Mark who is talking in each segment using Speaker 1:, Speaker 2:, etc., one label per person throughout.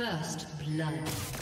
Speaker 1: First blood.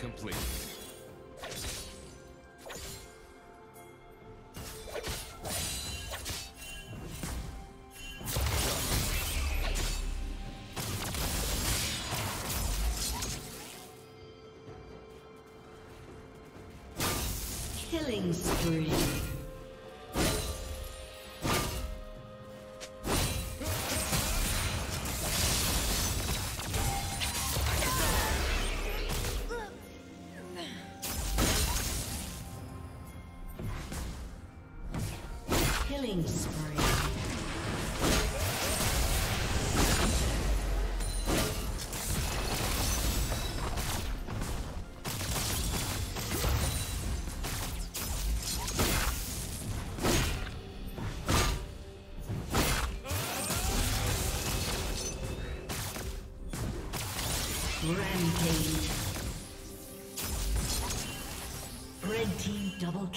Speaker 2: complete.
Speaker 1: Killing spree.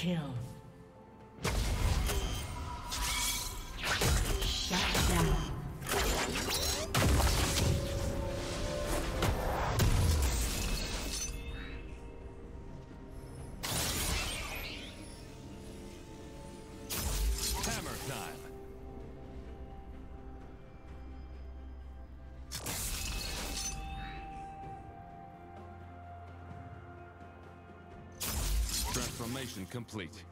Speaker 1: Kill.
Speaker 2: Transformation complete.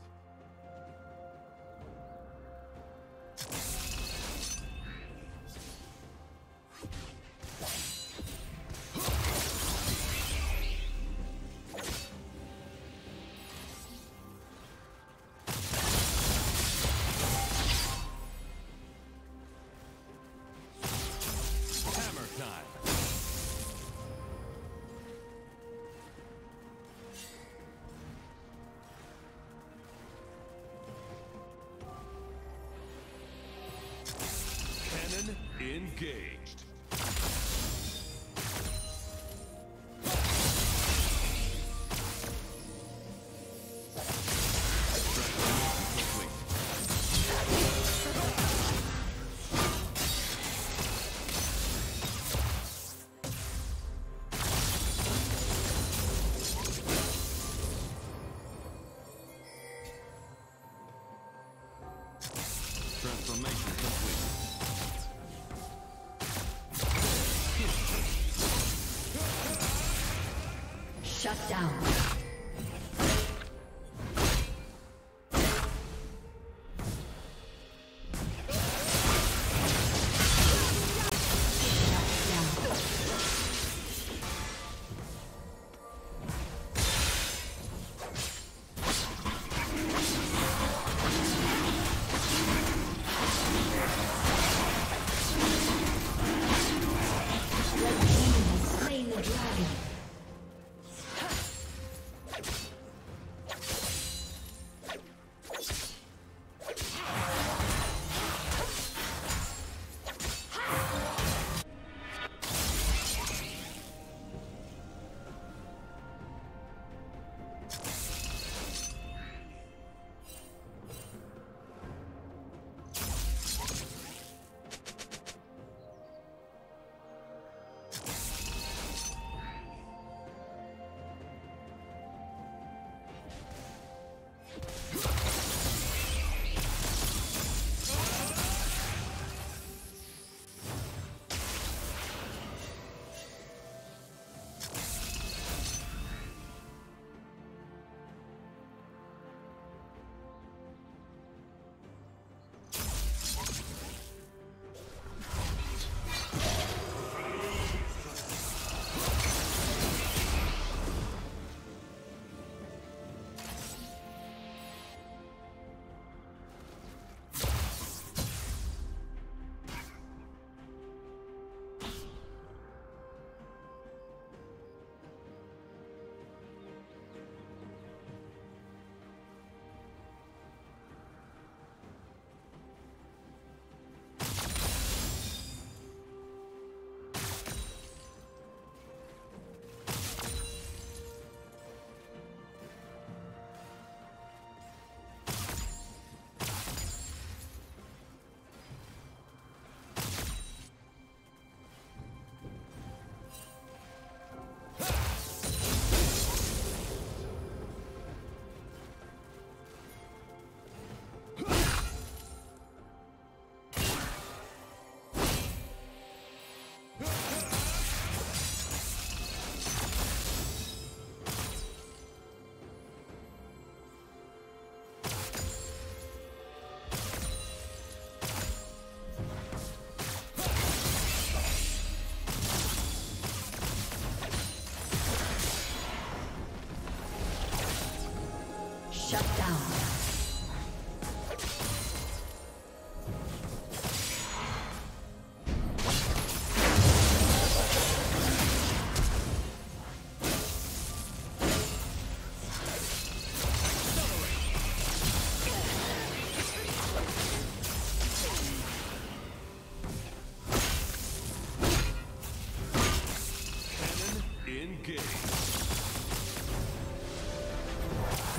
Speaker 2: Engaged.
Speaker 1: Shut down. Shut down.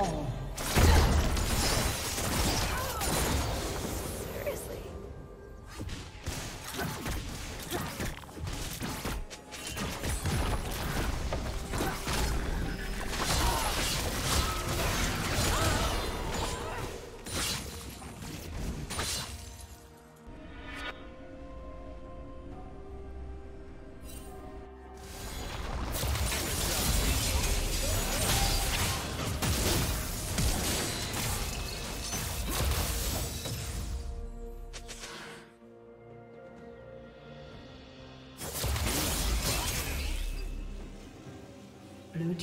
Speaker 1: Oh.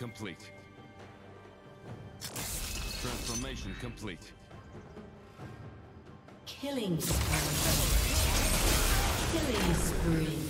Speaker 2: Complete. Transformation complete.
Speaker 1: Killing spree. Killing spree.